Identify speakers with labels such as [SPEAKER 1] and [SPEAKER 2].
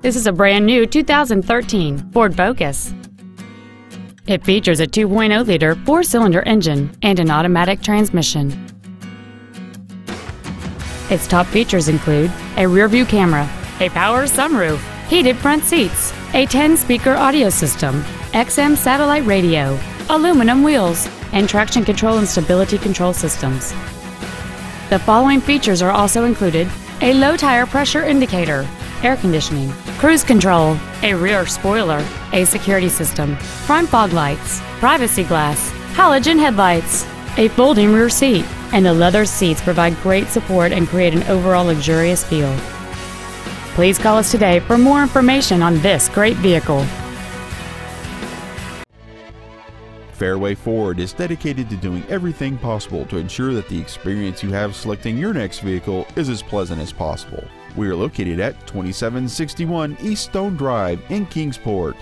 [SPEAKER 1] This is a brand new 2013 Ford Focus. It features a 2.0-liter four-cylinder engine and an automatic transmission. Its top features include a rear-view camera, a power sunroof, heated front seats, a 10-speaker audio system, XM satellite radio, aluminum wheels, and traction control and stability control systems. The following features are also included a low tire pressure indicator, air conditioning, cruise control, a rear spoiler, a security system, front fog lights, privacy glass, halogen headlights, a folding rear seat, and the leather seats provide great support and create an overall luxurious feel. Please call us today for more information on this great vehicle.
[SPEAKER 2] Fairway Ford is dedicated to doing everything possible to ensure that the experience you have selecting your next vehicle is as pleasant as possible. We are located at 2761 East Stone Drive in Kingsport.